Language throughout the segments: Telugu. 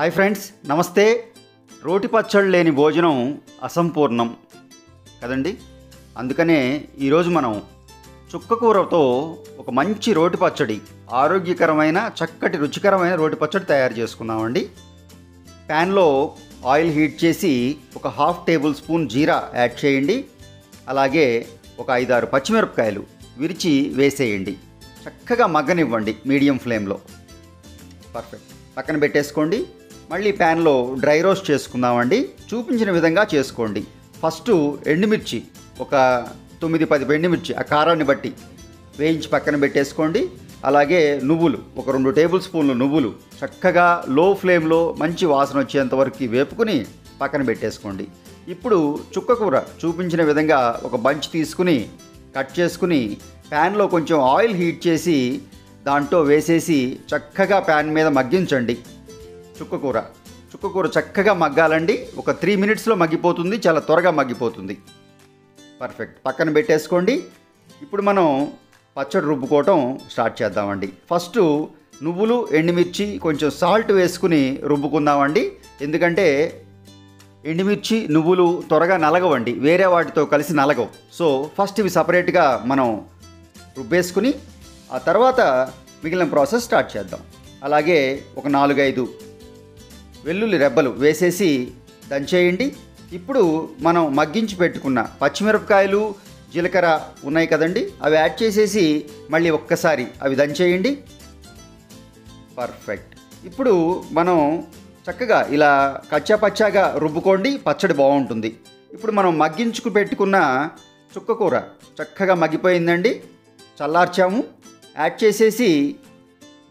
హాయ్ ఫ్రెండ్స్ నమస్తే. రోటి పచ్చళ్ళు లేని భోజనం అసంపూర్ణం కదండి? అందుకనే ఈరోజు మనం చుక్క కూరతో ఒక మంచి రోటి పచ్చడి ఆరోగ్యకరమైన చక్కటి రుచికరమైన రోటి పచ్చడి తయారు చేసుకున్నామండి ప్యాన్లో ఆయిల్ హీట్ చేసి ఒక హాఫ్ టేబుల్ స్పూన్ జీరా యాడ్ చేయండి. అలాగే ఒక ఐదారు పచ్చిమిరపకాయలు విరిచి వేసేయండి. చక్కగా మగ్గనివ్వండి మీడియం ఫ్లేమ్లో. పర్ఫెక్ట్. పక్కన పెట్టేసుకోండి. మళ్ళీ ప్యాన్లో డ్రై రోస్ట్ చేసుకుందామండి. చూపించిన విధంగా చేసుకోండి. ఫస్ట్ ఎండుమిర్చి ఒక తొమ్మిది పది ఎండుమిర్చి ఆ కారాన్ని బట్టి వేయించి పక్కన పెట్టేసుకోండి. అలాగే నువ్వులు ఒక రెండు టేబుల్ స్పూన్లు నువ్వులు చక్కగా లో ఫ్లేమ్లో మంచి వాసన వచ్చేంత వరకు వేపుకుని పక్కన పెట్టేసుకోండి. ఇప్పుడు చుక్క కూర చూపించిన విధంగా ఒక బంచ్ తీసుకుని కట్ చేసుకుని ప్యాన్లో కొంచెం ఆయిల్ హీట్ చేసి దాంట్లో వేసేసి చక్కగా ప్యాన్ మీద మగ్గించండి. చుక్కకూర. చుక్కకూర చక్కగా మగ్గాలండి. ఒక త్రీ మినిట్స్లో మగ్గిపోతుంది చాలా త్వరగా మగ్గిపోతుంది. పర్ఫెక్ట్. పక్కన పెట్టేసుకోండి. ఇప్పుడు మనం పచ్చడి రుబ్బుకోవటం స్టార్ట్ చేద్దామండి. ఫస్ట్ నువ్వులు ఎండుమిర్చి కొంచెం సాల్ట్ వేసుకుని రుబ్బుకుందామండి. ఎందుకంటే ఎండుమిర్చి నువ్వులు త్వరగా నలగవండి. వేరే వాటితో కలిసి నలగవు. సో ఫస్ట్ ఇవి సపరేట్గా మనం రుబ్బేసుకుని ఆ తర్వాత మిగిలిన ప్రాసెస్ స్టార్ట్ చేద్దాం. అలాగే ఒక నాలుగైదు వెల్లుల్లి రెబ్బలు వేసేసి దంచేయండి. ఇప్పుడు మనం మగ్గించి పెట్టుకున్న పచ్చిమిరపకాయలు జీలకర్ర ఉన్నాయి కదండి. అవి యాడ్ చేసేసి మళ్ళీ ఒక్కసారి అవి దంచేయండి. పర్ఫెక్ట్. ఇప్పుడు మనం చక్కగా ఇలా కచ్చా పచ్చాగా రుబ్బుకోండి. పచ్చడి బాగుంటుంది. ఇప్పుడు మనం మగ్గించుకు పెట్టుకున్న చుక్కకూర చక్కగా మగ్గిపోయిందండి. చల్లార్చాము. యాడ్ చేసేసి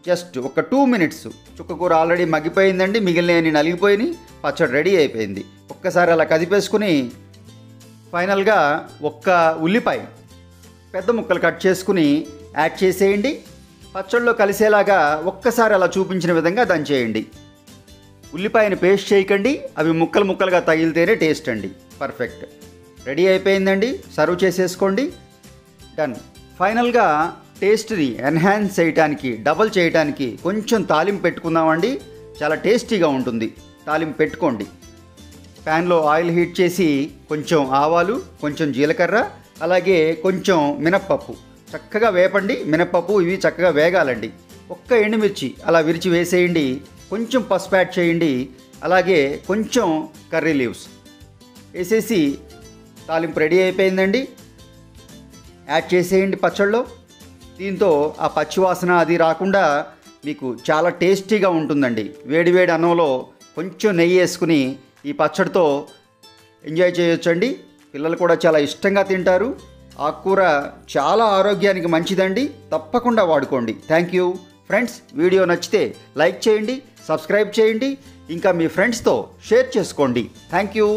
జస్ట్ ఒక టూ మినిట్స్. చుక్కకూర ఆల్రెడీ మగ్గిపోయిందండి మిగిలిన నలిగిపోయి పచ్చడి రెడీ అయిపోయింది. ఒక్కసారి అలా కదిపేసుకుని ఫైనల్గా ఒక్క ఉల్లిపాయ పెద్ద ముక్కలు కట్ చేసుకుని యాడ్ చేసేయండి. పచ్చళ్ళలో కలిసేలాగా ఒక్కసారి అలా చూపించిన విధంగా దంచేయండి ఉల్లిపాయని పేస్ట్ చేయకండి అవి ముక్కలు ముక్కలుగా తగిలితేనే టేస్ట్ అండి. పర్ఫెక్ట్. రెడీ అయిపోయిందండి సర్వ్ చేసేసుకోండి. డన్. ఫైనల్గా టేస్ట్ని ఎన్హాన్స్ చేయడానికి డబల్ చేయడానికి కొంచెం తాలింపు పెట్టుకుందామండి. చాలా టేస్టీగా ఉంటుంది. తాలింపు పెట్టుకోండి. ప్యాన్లో ఆయిల్ హీట్ చేసి కొంచెం ఆవాలు కొంచెం జీలకర్ర అలాగే కొంచెం మినప్పప్పు. చక్కగా వేపండి. మినప్పప్పు ఇవి చక్కగా వేగాలండి. ఒక్క ఎండుమిర్చి అలా విరిచి వేసేయండి. కొంచెం పసుపు యాడ్ చేయండి. అలాగే కొంచెం కర్రీ లీవ్స్ వేసేసి తాలింపు రెడీ అయిపోయిందండి. యాడ్ చేసేయండి పచ్చళ్ళలో దీంతో ఆ పచ్చివాసన అది రాకుండా మీకు చాలా టేస్టీగా ఉంటుందండి. వేడివేడి అన్నంలో కొంచెం నెయ్యి వేసుకుని ఈ పచ్చడితో ఎంజాయ్ చేయొచ్చండి. పిల్లలు కూడా చాలా ఇష్టంగా తింటారు. ఆకుకూర చాలా ఆరోగ్యానికి మంచిదండి. తప్పకుండా వాడుకోండి. Thank you. ఫ్రెండ్స్ వీడియో నచ్చితే లైక్ చేయండి సబ్స్క్రైబ్ చేయండి. ఇంకా మీ ఫ్రెండ్స్తో షేర్ చేసుకోండి. Thank you.